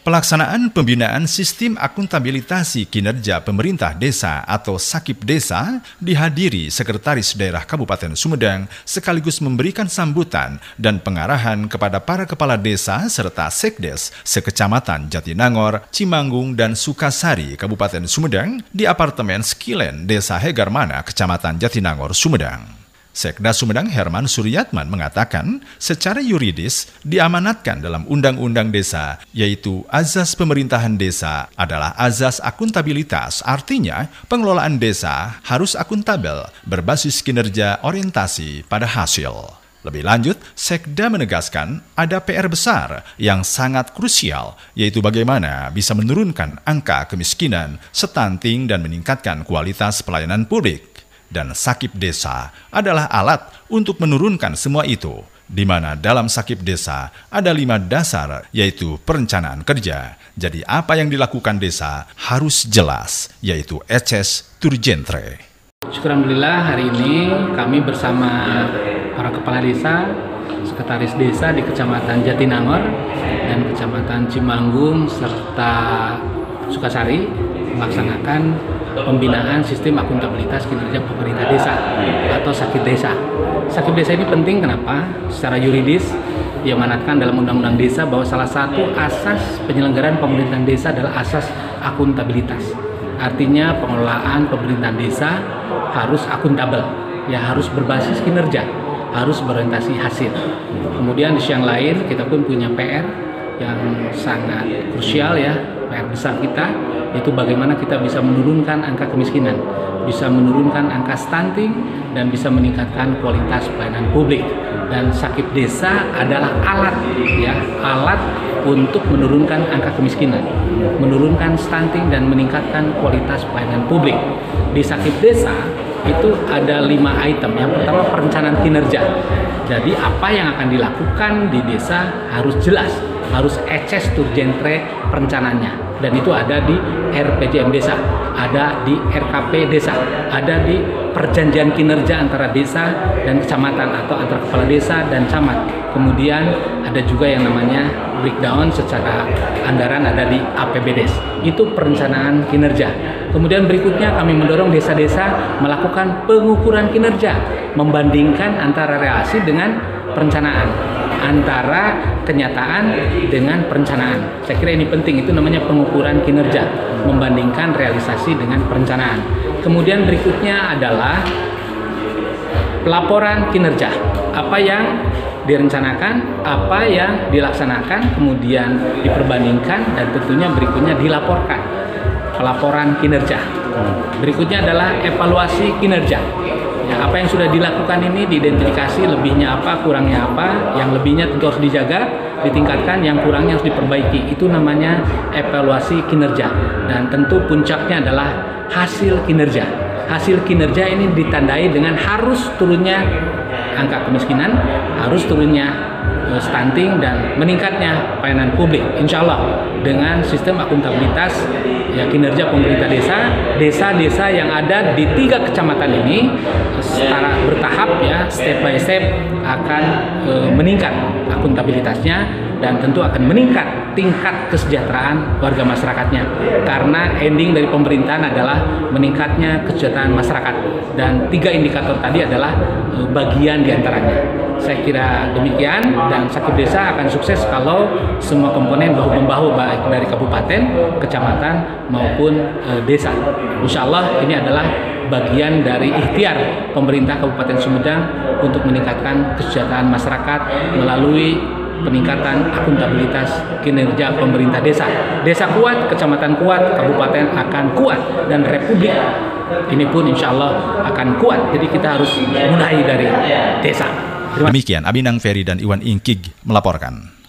Pelaksanaan pembinaan sistem akuntabilitasi kinerja pemerintah desa atau Sakip Desa dihadiri Sekretaris Daerah Kabupaten Sumedang sekaligus memberikan sambutan dan pengarahan kepada para kepala desa serta sekdes sekecamatan Jatinangor, Cimanggung, dan Sukasari Kabupaten Sumedang di apartemen Skilen Desa Hegarmana Kecamatan Jatinangor, Sumedang. Sekda Sumedang Herman Suryatman mengatakan secara yuridis diamanatkan dalam Undang-Undang Desa, yaitu azas pemerintahan desa adalah azas akuntabilitas, artinya pengelolaan desa harus akuntabel, berbasis kinerja orientasi pada hasil. Lebih lanjut, Sekda menegaskan ada PR besar yang sangat krusial, yaitu bagaimana bisa menurunkan angka kemiskinan, stunting, dan meningkatkan kualitas pelayanan publik dan sakip desa adalah alat untuk menurunkan semua itu, di mana dalam sakip desa ada lima dasar, yaitu perencanaan kerja. Jadi apa yang dilakukan desa harus jelas, yaitu eces turgentre. Alhamdulillah hari ini kami bersama para kepala desa, sekretaris desa di Kecamatan Jatinangor dan Kecamatan Cimanggung serta Sukasari melaksanakan pembinaan sistem akuntabilitas kinerja pemerintah desa atau sakit desa. Sakit desa ini penting kenapa? Secara yuridis diamanatkan dalam undang-undang desa bahwa salah satu asas penyelenggaraan pemerintahan desa adalah asas akuntabilitas. Artinya pengelolaan pemerintahan desa harus akuntabel, ya harus berbasis kinerja, harus berorientasi hasil. Kemudian di yang lain kita pun punya PR yang sangat krusial ya, PR besar kita itu bagaimana kita bisa menurunkan angka kemiskinan, bisa menurunkan angka stunting, dan bisa meningkatkan kualitas pelayanan publik. Dan sakit desa adalah alat, ya, alat untuk menurunkan angka kemiskinan, menurunkan stunting dan meningkatkan kualitas pelayanan publik. Di sakit desa itu ada lima item. Yang pertama perencanaan kinerja. Jadi apa yang akan dilakukan di desa harus jelas, harus eces turgentre perencanaannya dan itu ada di RPJM desa, ada di RKP desa, ada di perjanjian kinerja antara desa dan kecamatan atau antara kepala desa dan camat. Kemudian ada juga yang namanya breakdown secara anggaran ada di APBDes. Itu perencanaan kinerja. Kemudian berikutnya kami mendorong desa-desa melakukan pengukuran kinerja, membandingkan antara relasi dengan perencanaan antara kenyataan dengan perencanaan. Saya kira ini penting, itu namanya pengukuran kinerja, membandingkan realisasi dengan perencanaan. Kemudian berikutnya adalah pelaporan kinerja. Apa yang direncanakan, apa yang dilaksanakan, kemudian diperbandingkan, dan tentunya berikutnya dilaporkan. Pelaporan kinerja. Berikutnya adalah evaluasi kinerja Ya, apa yang sudah dilakukan ini diidentifikasi lebihnya apa, kurangnya apa, yang lebihnya tentu harus dijaga, ditingkatkan, yang kurangnya harus diperbaiki. Itu namanya evaluasi kinerja. Dan tentu puncaknya adalah hasil kinerja. Hasil kinerja ini ditandai dengan harus turunnya angka kemiskinan, harus turunnya stunting dan meningkatnya pelayanan publik. Insya Allah dengan sistem akuntabilitas ya kinerja pemerintah desa, desa-desa yang ada di tiga kecamatan ini secara bertahap ya step by step akan e, meningkat akuntabilitasnya dan tentu akan meningkat tingkat kesejahteraan warga masyarakatnya karena ending dari pemerintahan adalah meningkatnya kesejahteraan masyarakat dan tiga indikator tadi adalah e, bagian di antaranya saya kira demikian dan sakit desa akan sukses kalau semua komponen bahu membahu baik dari kabupaten, kecamatan maupun e, desa. Insya Allah ini adalah bagian dari ikhtiar pemerintah Kabupaten Sumedang untuk meningkatkan kesejahteraan masyarakat melalui peningkatan akuntabilitas kinerja pemerintah desa. Desa kuat, kecamatan kuat, kabupaten akan kuat, dan republik ini pun insya Allah akan kuat. Jadi kita harus mulai dari desa. Demikian Abinang Ferry dan Iwan Ingkig melaporkan.